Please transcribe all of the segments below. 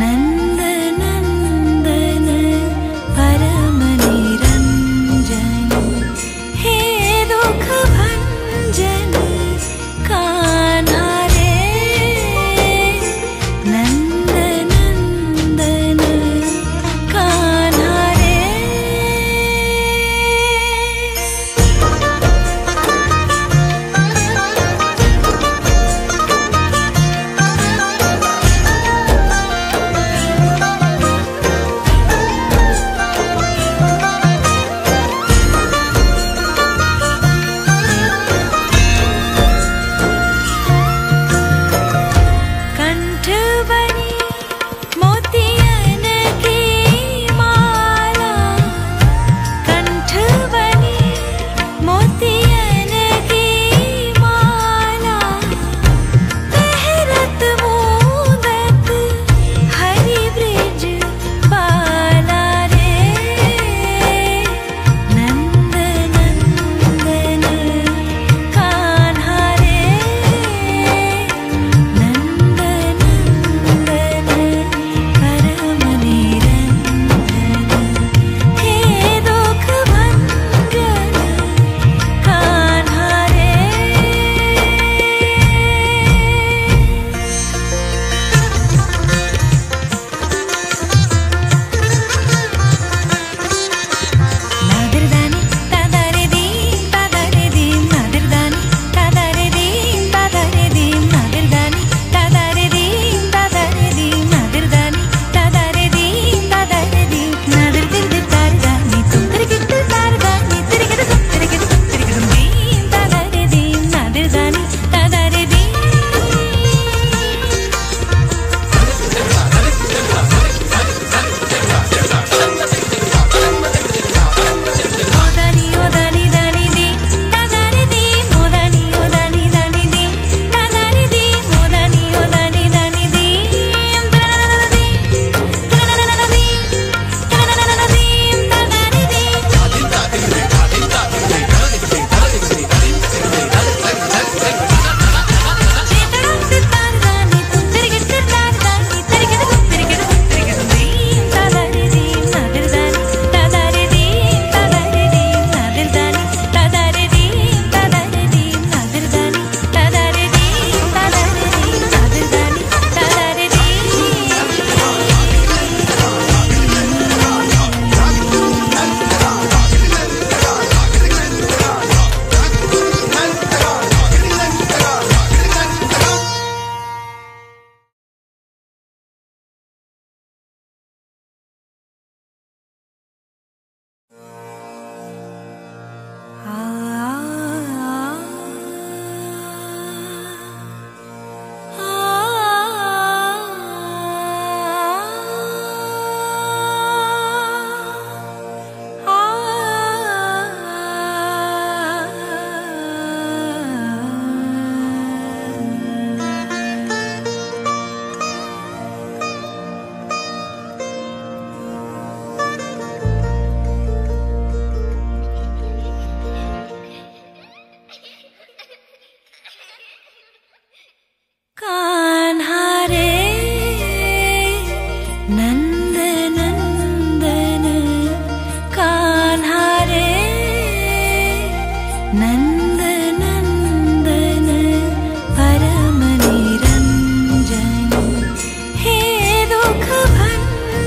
นั้น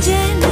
间。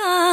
का